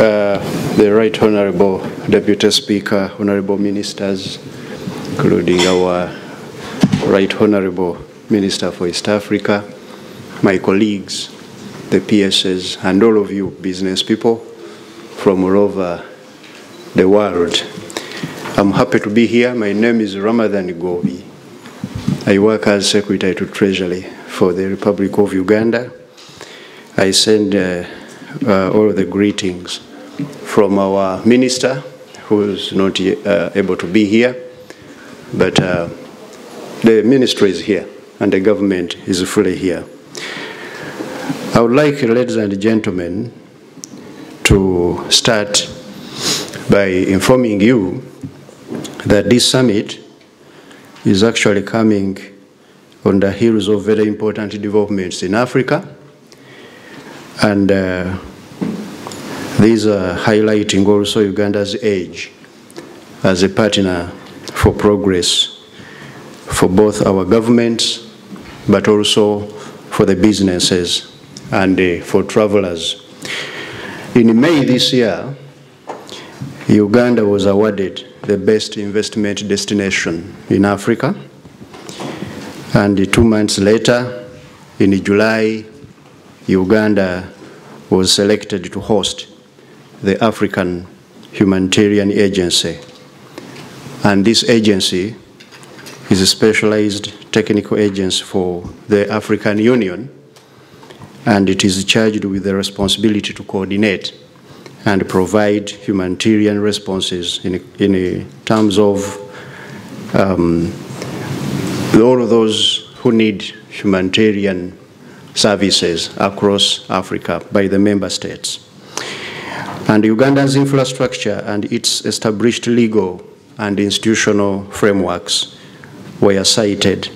Uh, the Right Honorable Deputy Speaker, Honorable Ministers, including our Right Honorable Minister for East Africa, my colleagues, the PSs, and all of you business people from all over the world. I'm happy to be here. My name is Ramathan Ggoobi. I work as Secretary to Treasury for the Republic of Uganda. I send uh, uh, all the greetings from our minister, who is not uh, able to be here, but uh, the ministry is here and the government is fully here. I would like, ladies and gentlemen, to start by informing you that this summit is actually coming on the heels of very important developments in Africa. And uh, these are highlighting also Uganda's age as a partner for progress for both our governments, but also for the businesses and uh, for travelers. In May this year, Uganda was awarded the best investment destination in Africa. And two months later, in July, Uganda was selected to host the African Humanitarian Agency. And this agency is a specialized technical agency for the African Union, and it is charged with the responsibility to coordinate and provide humanitarian responses in, in terms of um, all of those who need humanitarian services across Africa by the member states. And Uganda's infrastructure and its established legal and institutional frameworks were cited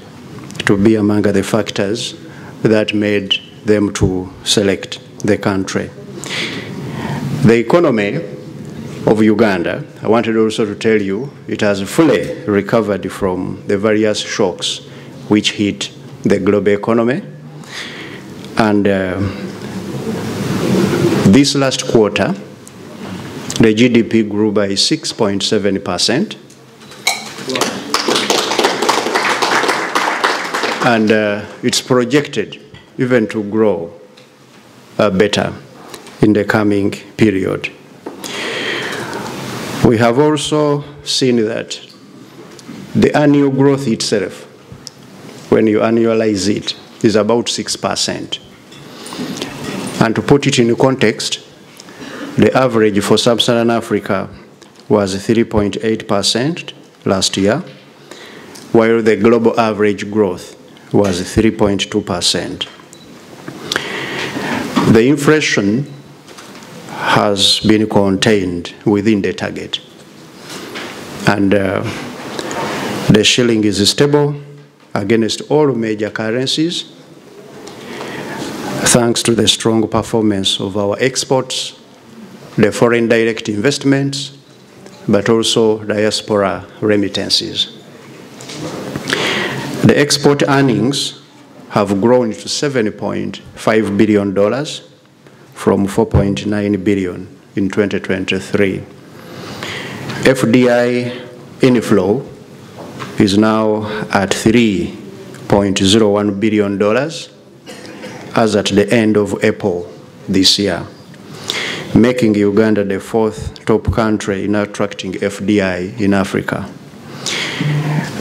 to be among the factors that made them to select the country. The economy of Uganda, I wanted also to tell you, it has fully recovered from the various shocks which hit the global economy. And uh, this last quarter, the GDP grew by 6.7 percent. And uh, it's projected even to grow uh, better in the coming period. We have also seen that the annual growth itself, when you annualize it, is about 6%. And to put it in context, the average for sub-Saharan Africa was 3.8% last year, while the global average growth was 3.2%. The inflation has been contained within the target. And uh, the shilling is stable against all major currencies thanks to the strong performance of our exports, the foreign direct investments, but also diaspora remittances. The export earnings have grown to $7.5 billion from 4.9 billion in 2023. FDI inflow is now at 3.01 billion dollars as at the end of April this year, making Uganda the fourth top country in attracting FDI in Africa.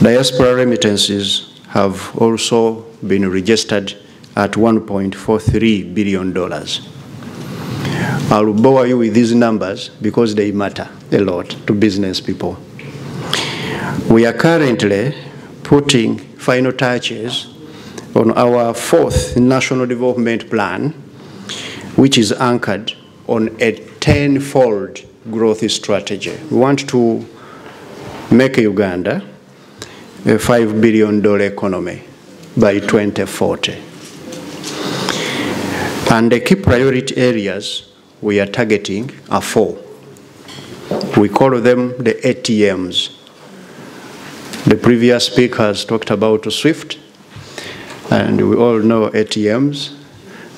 Diaspora remittances have also been registered at $1.43 billion. I'll bore you with these numbers because they matter a lot to business people. We are currently putting final touches on our fourth National Development Plan, which is anchored on a tenfold growth strategy. We want to make Uganda a $5 billion economy by 2040. And the key priority areas we are targeting are four. We call them the ATMs. The previous speakers talked about SWIFT, and we all know ATMs.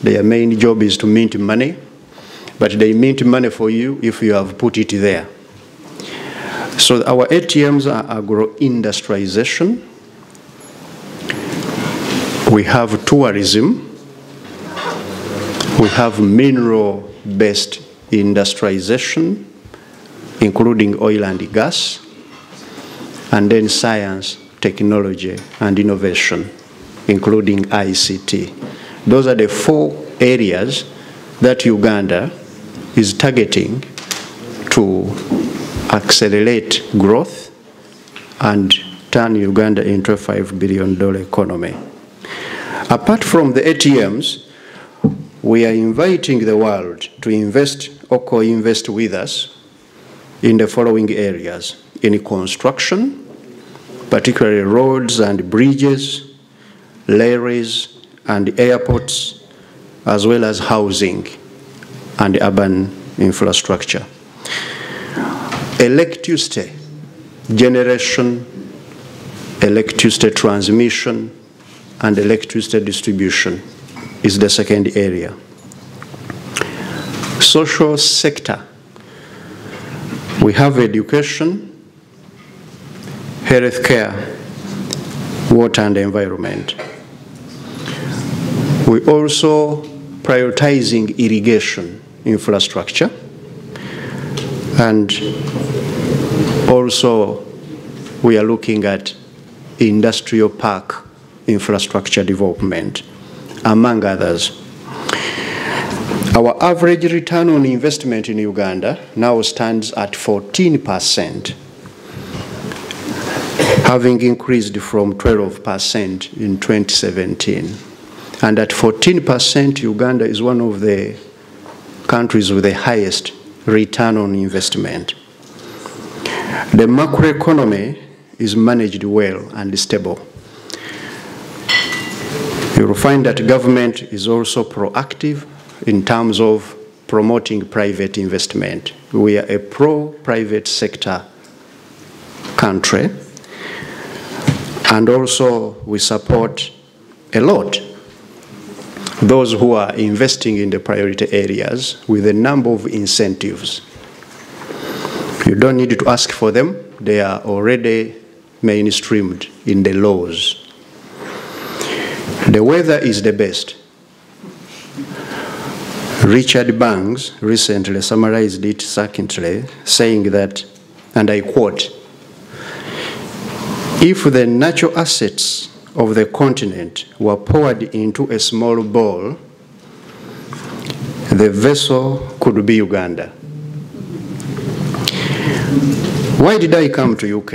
Their main job is to mint money, but they mint money for you if you have put it there. So our ATMs are agro-industrialization. We have tourism. We have mineral-based industrialization, including oil and gas, and then science, technology, and innovation, including ICT. Those are the four areas that Uganda is targeting to accelerate growth and turn Uganda into a $5 billion economy. Apart from the ATMs, we are inviting the world to invest or co-invest with us in the following areas. In construction, particularly roads and bridges, railways and airports, as well as housing and urban infrastructure. Electricity generation, electricity transmission, and electricity distribution is the second area. Social sector. We have education, healthcare, water and environment. We are also prioritizing irrigation infrastructure and also we are looking at industrial park infrastructure development, among others. Our average return on investment in Uganda now stands at 14%, having increased from 12% in 2017. And at 14%, Uganda is one of the countries with the highest return on investment. The macroeconomy is managed well and stable. You will find that government is also proactive in terms of promoting private investment. We are a pro-private sector country and also we support a lot those who are investing in the priority areas with a number of incentives. You don't need to ask for them, they are already mainstreamed in the laws. The weather is the best. Richard Banks recently summarized it succinctly, saying that, and I quote, if the natural assets of the continent were poured into a small bowl, the vessel could be Uganda. Why did I come to UK?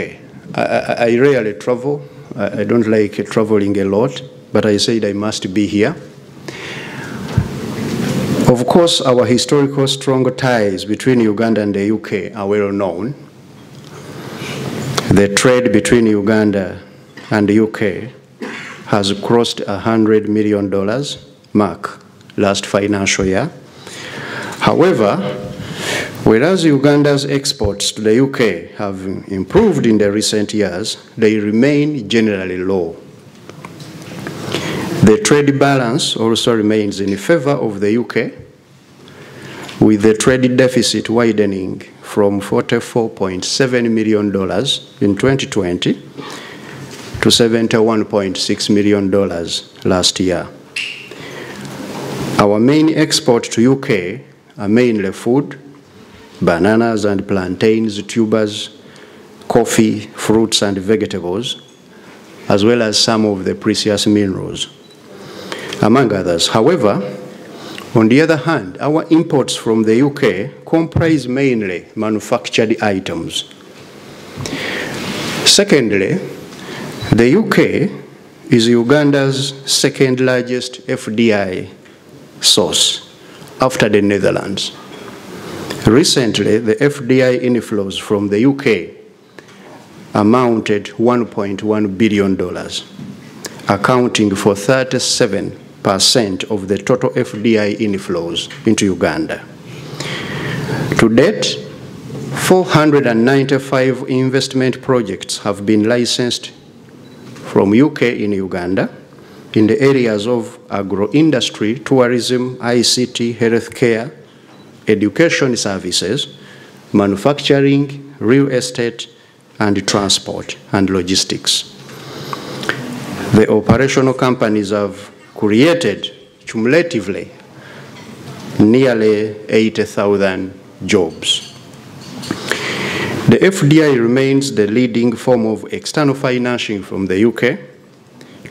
I, I, I rarely travel. I, I don't like traveling a lot, but I said I must be here. Of course, our historical strong ties between Uganda and the UK are well known. The trade between Uganda and the UK has crossed a $100 million mark last financial year. However, whereas Uganda's exports to the UK have improved in the recent years, they remain generally low. The trade balance also remains in favor of the UK, with the trade deficit widening from $44.7 million in 2020 to $71.6 million last year. Our main export to UK are mainly food, bananas and plantains, tubers, coffee, fruits and vegetables, as well as some of the precious minerals, among others. However, on the other hand, our imports from the UK comprise mainly manufactured items. Secondly, the UK is Uganda's second largest FDI source after the Netherlands. Recently, the FDI inflows from the UK amounted $1.1 billion, accounting for 37% of the total FDI inflows into Uganda. To date, 495 investment projects have been licensed from UK in Uganda in the areas of agro-industry, tourism, ICT, healthcare, education services, manufacturing, real estate, and transport and logistics. The operational companies have created cumulatively nearly 80,000 jobs. The FDI remains the leading form of external financing from the UK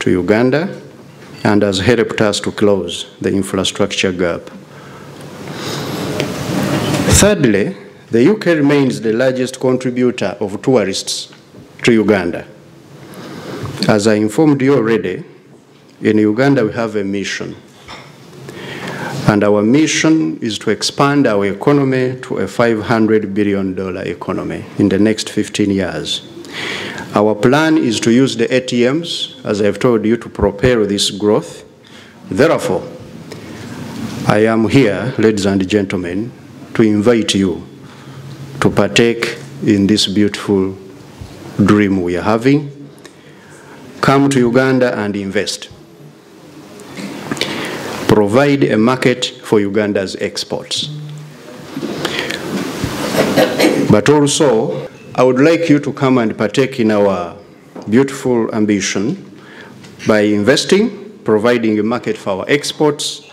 to Uganda and has helped us to close the infrastructure gap. Thirdly, the UK remains the largest contributor of tourists to Uganda. As I informed you already, in Uganda we have a mission. And our mission is to expand our economy to a $500 billion economy in the next 15 years. Our plan is to use the ATMs, as I've told you, to propel this growth. Therefore, I am here, ladies and gentlemen, to invite you to partake in this beautiful dream we are having. Come to Uganda and invest. Provide a market for Uganda's exports. But also, I would like you to come and partake in our beautiful ambition by investing, providing a market for our exports,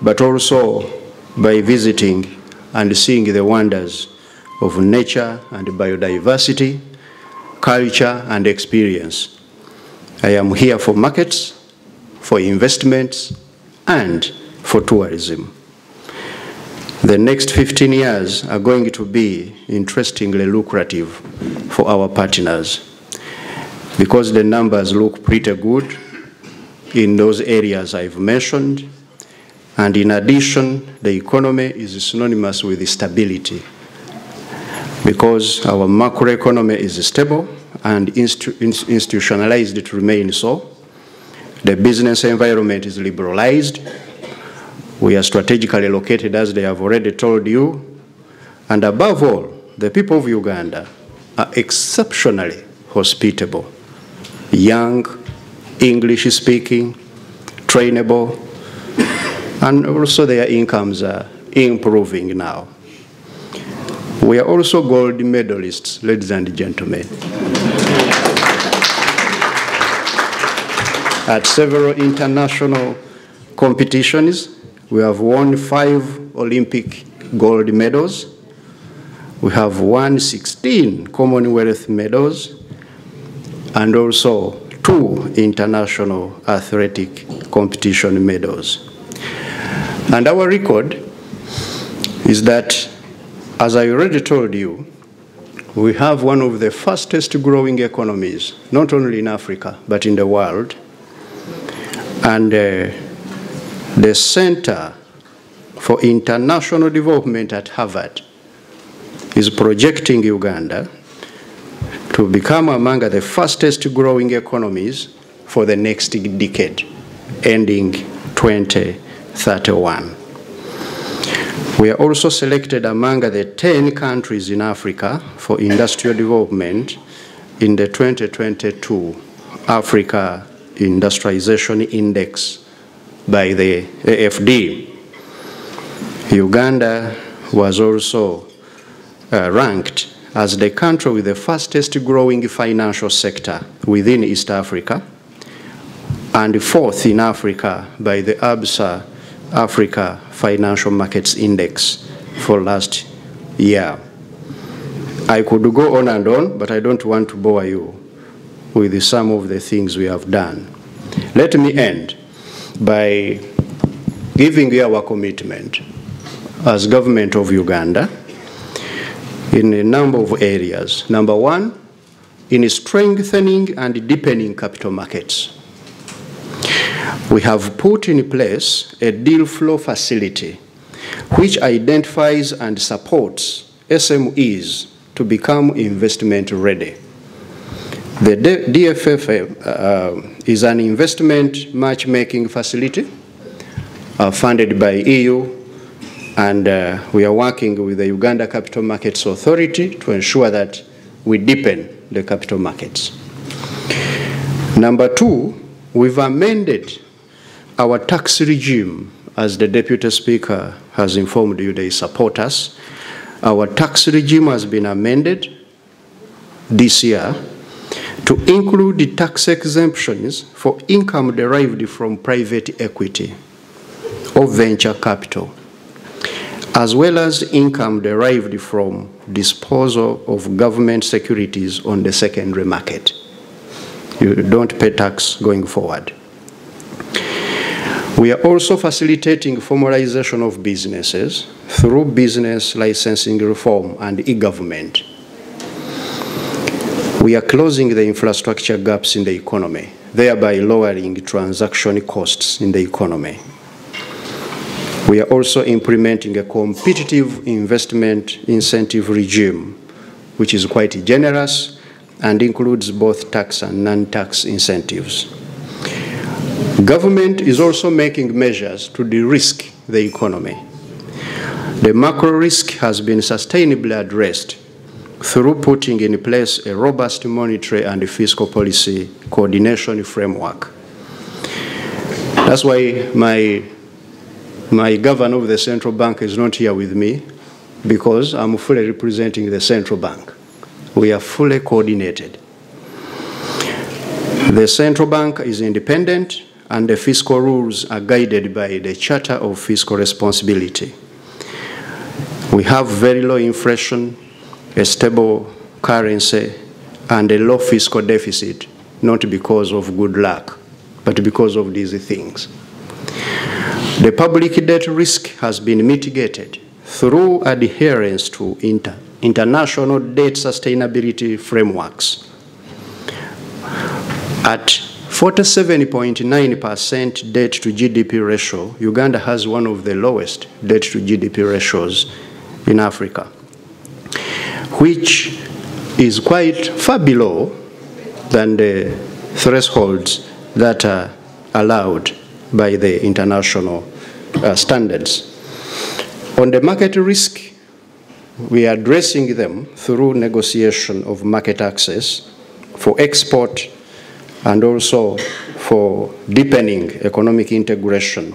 but also by visiting and seeing the wonders of nature and biodiversity, culture and experience. I am here for markets, for investments, and for tourism. The next 15 years are going to be interestingly lucrative for our partners because the numbers look pretty good in those areas I've mentioned. And in addition, the economy is synonymous with stability because our macroeconomy is stable and institutionalized to remain so. The business environment is liberalized. We are strategically located, as they have already told you. And above all, the people of Uganda are exceptionally hospitable, young, English speaking, trainable, and also their incomes are improving now. We are also gold medalists, ladies and gentlemen. At several international competitions, we have won five Olympic gold medals. We have won 16 Commonwealth medals and also two international athletic competition medals. And our record is that as I already told you, we have one of the fastest growing economies, not only in Africa, but in the world. And uh, the Center for International Development at Harvard is projecting Uganda to become among the fastest growing economies for the next decade, ending 2031. We are also selected among the 10 countries in Africa for industrial development in the 2022 Africa Industrialization Index by the AFD. Uganda was also uh, ranked as the country with the fastest growing financial sector within East Africa and fourth in Africa by the ABSA Africa Financial Markets Index for last year. I could go on and on, but I don't want to bore you with some of the things we have done. Let me end by giving you our commitment as government of Uganda in a number of areas. Number one, in strengthening and deepening capital markets we have put in place a deal flow facility which identifies and supports SMEs to become investment ready. The DFF uh, is an investment matchmaking facility uh, funded by EU and uh, we are working with the Uganda Capital Markets Authority to ensure that we deepen the capital markets. Number two, we've amended our tax regime, as the Deputy Speaker has informed you they support us. Our tax regime has been amended this year to include tax exemptions for income derived from private equity or venture capital, as well as income derived from disposal of government securities on the secondary market. You don't pay tax going forward. We are also facilitating formalization of businesses through business licensing reform and e-government. We are closing the infrastructure gaps in the economy, thereby lowering transaction costs in the economy. We are also implementing a competitive investment incentive regime, which is quite generous and includes both tax and non-tax incentives. Government is also making measures to de-risk the economy. The macro risk has been sustainably addressed through putting in place a robust monetary and fiscal policy coordination framework. That's why my, my governor of the central bank is not here with me because I'm fully representing the central bank. We are fully coordinated. The central bank is independent and the fiscal rules are guided by the Charter of Fiscal Responsibility. We have very low inflation, a stable currency, and a low fiscal deficit, not because of good luck, but because of these things. The public debt risk has been mitigated through adherence to inter international debt sustainability frameworks. At 47.9% debt to GDP ratio, Uganda has one of the lowest debt to GDP ratios in Africa which is quite far below than the thresholds that are allowed by the international uh, standards. On the market risk, we are addressing them through negotiation of market access for export and also for deepening economic integration,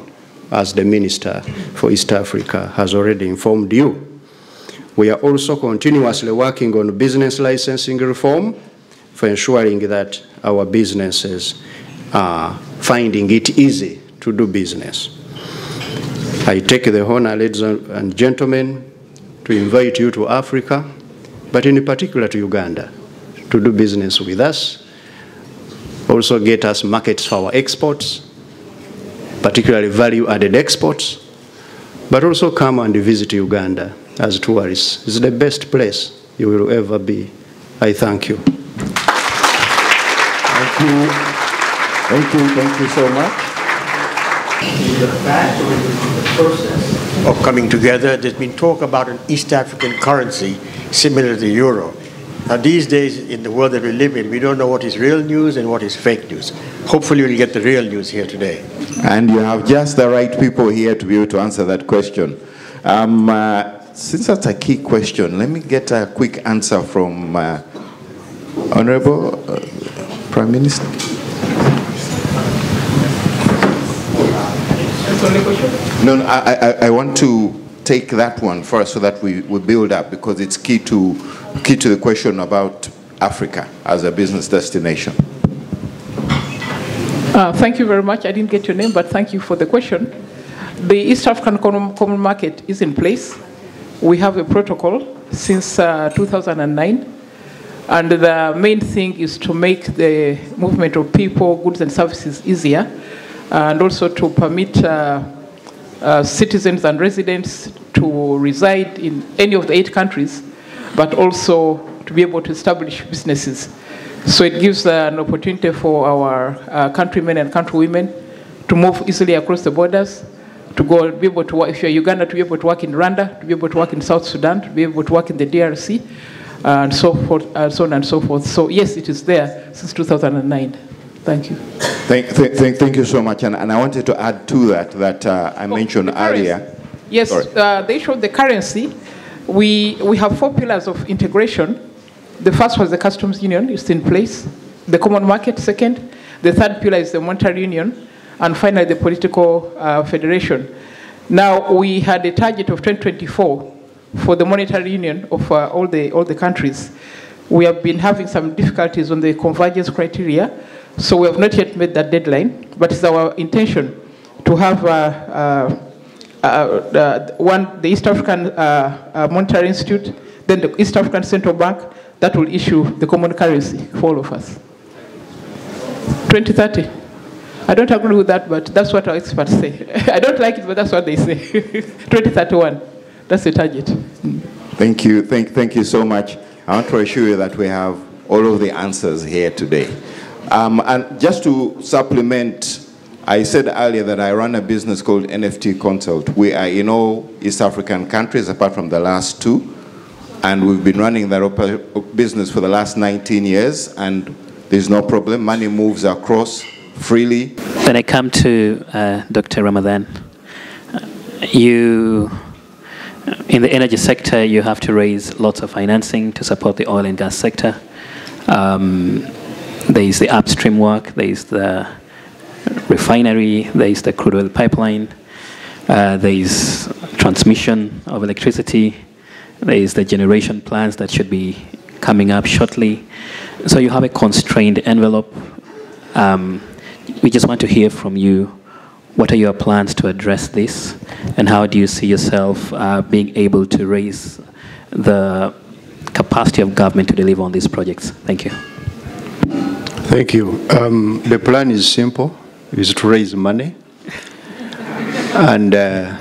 as the Minister for East Africa has already informed you. We are also continuously working on business licensing reform for ensuring that our businesses are finding it easy to do business. I take the honor, ladies and gentlemen, to invite you to Africa, but in particular to Uganda, to do business with us, also get us markets for our exports, particularly value-added exports, but also come and visit Uganda as tourists. It's the best place you will ever be. I thank you. Thank you. Thank you. Thank you so much. The fact or the process of coming together, there's been talk about an East African currency similar to the euro. Now, these days in the world that we live in, we don't know what is real news and what is fake news. Hopefully, we'll get the real news here today. And you have just the right people here to be able to answer that question. Um, uh, since that's a key question, let me get a quick answer from uh, Honorable uh, Prime Minister. No, no I, I, I want to take that one first so that we, we build up because it's key to, key to the question about Africa as a business destination. Uh, thank you very much. I didn't get your name, but thank you for the question. The East African Common Market is in place. We have a protocol since uh, 2009, and the main thing is to make the movement of people, goods, and services easier, and also to permit uh, uh, citizens and residents to reside in any of the eight countries, but also to be able to establish businesses. So it gives an opportunity for our uh, countrymen and countrywomen to move easily across the borders, to go be able to work, if you're Uganda, to be able to work in Rwanda, to be able to work in South Sudan, to be able to work in the DRC, and so forth, and so on and so forth. So yes, it is there since 2009. Thank you. Thank, th thank you so much. And, and I wanted to add to that that uh, I oh, mentioned earlier. Yes, uh, they showed the currency. We, we have four pillars of integration. The first was the customs union, it's in place. The common market, second. The third pillar is the monetary union and finally the political uh, federation. Now, we had a target of 2024 for the monetary union of uh, all, the, all the countries. We have been having some difficulties on the convergence criteria, so we have not yet met that deadline, but it's our intention to have uh, uh, uh, one, the East African uh, Monetary Institute, then the East African Central Bank, that will issue the common currency for all of us. 2030. I don't agree with that, but that's what our experts say. I don't like it, but that's what they say. 2031. That's the target. Thank you. Thank, thank you so much. I want to assure you that we have all of the answers here today. Um, and just to supplement, I said earlier that I run a business called NFT Consult. We are in all East African countries apart from the last two. And we've been running that business for the last 19 years, and there's no problem. Money moves across freely. When I come to uh, Dr. Ramathan, you, in the energy sector, you have to raise lots of financing to support the oil and gas sector. Um, there is the upstream work, there is the refinery, there is the crude oil pipeline, uh, there is transmission of electricity, there is the generation plans that should be coming up shortly. So you have a constrained envelope. Um, we just want to hear from you. What are your plans to address this? And how do you see yourself uh, being able to raise the capacity of government to deliver on these projects? Thank you. Thank you. Um, the plan is simple, is to raise money. and uh,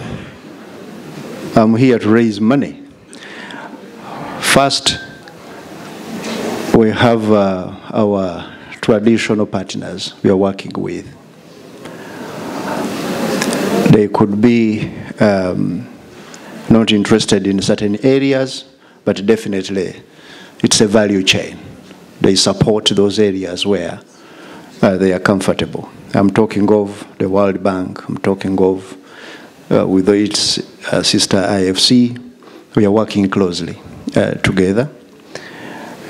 I'm here to raise money. First, we have uh, our traditional partners we are working with. They could be um, not interested in certain areas, but definitely it's a value chain. They support those areas where uh, they are comfortable. I'm talking of the World Bank, I'm talking of uh, with its uh, sister IFC, we are working closely uh, together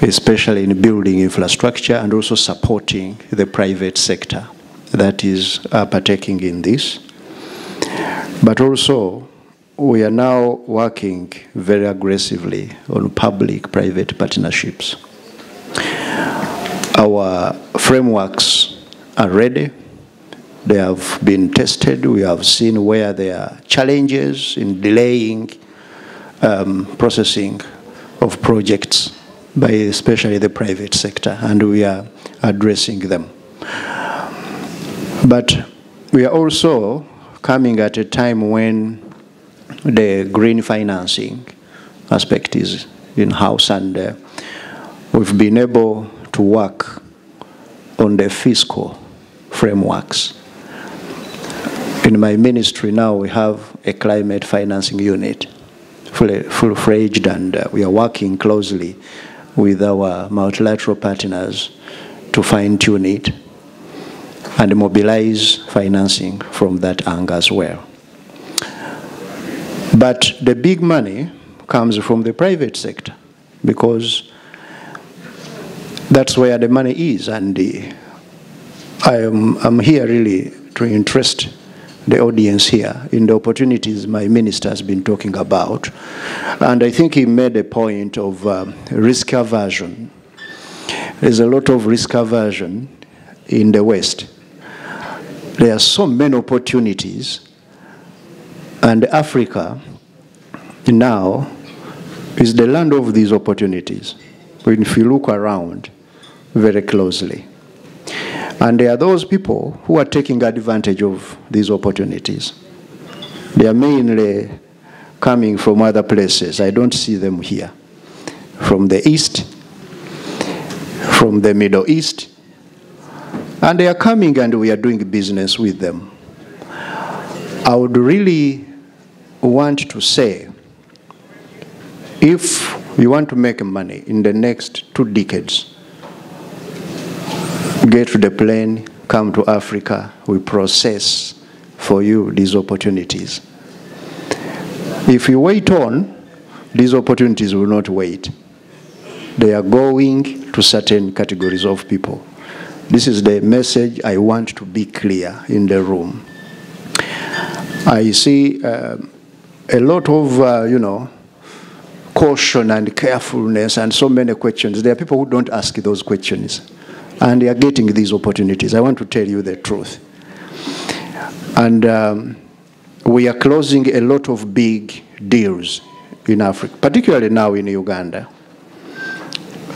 especially in building infrastructure and also supporting the private sector that is uh, partaking in this. But also, we are now working very aggressively on public-private partnerships. Our frameworks are ready. They have been tested. We have seen where there are challenges in delaying um, processing of projects by especially the private sector, and we are addressing them. But we are also coming at a time when the green financing aspect is in-house, and uh, we've been able to work on the fiscal frameworks. In my ministry now, we have a climate financing unit, full-fledged, and uh, we are working closely with our multilateral partners to fine tune it and mobilize financing from that angle as well. But the big money comes from the private sector because that's where the money is. And the, I am I'm here really to interest the audience here in the opportunities my minister has been talking about. And I think he made a point of um, risk aversion. There's a lot of risk aversion in the West. There are so many opportunities, and Africa now is the land of these opportunities. If you look around very closely, and there are those people who are taking advantage of these opportunities. They are mainly coming from other places. I don't see them here. From the East, from the Middle East, and they are coming and we are doing business with them. I would really want to say if you want to make money in the next two decades, get to the plane, come to Africa, we process for you these opportunities. If you wait on, these opportunities will not wait. They are going to certain categories of people. This is the message I want to be clear in the room. I see um, a lot of, uh, you know, caution and carefulness and so many questions. There are people who don't ask those questions and they are getting these opportunities. I want to tell you the truth. And um, we are closing a lot of big deals in Africa, particularly now in Uganda,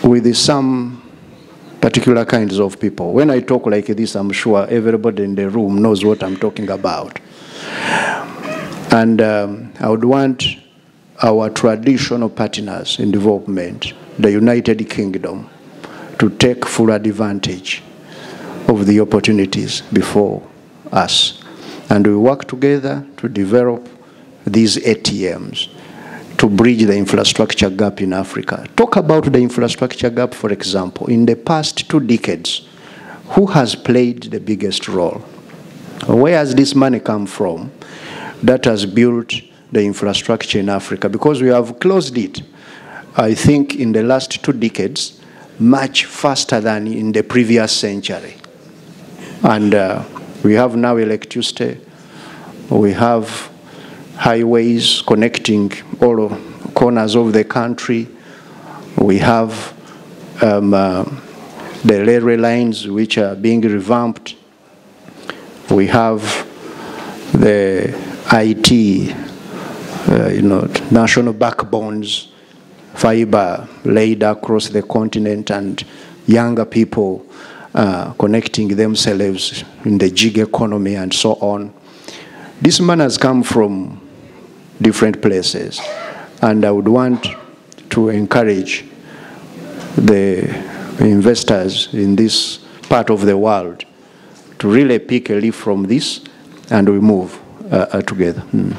with some particular kinds of people. When I talk like this, I'm sure everybody in the room knows what I'm talking about. And um, I would want our traditional partners in development, the United Kingdom, to take full advantage of the opportunities before us. And we work together to develop these ATMs to bridge the infrastructure gap in Africa. Talk about the infrastructure gap, for example. In the past two decades, who has played the biggest role? Where has this money come from that has built the infrastructure in Africa? Because we have closed it, I think, in the last two decades, much faster than in the previous century. And uh, we have now electricity, we have highways connecting all corners of the country. We have um, uh, the railway lines which are being revamped. We have the IT, uh, you know, national backbones, fiber laid across the continent and younger people uh, connecting themselves in the gig economy and so on. This man has come from different places. And I would want to encourage the investors in this part of the world to really pick a leaf from this and we move uh, uh, together. Mm.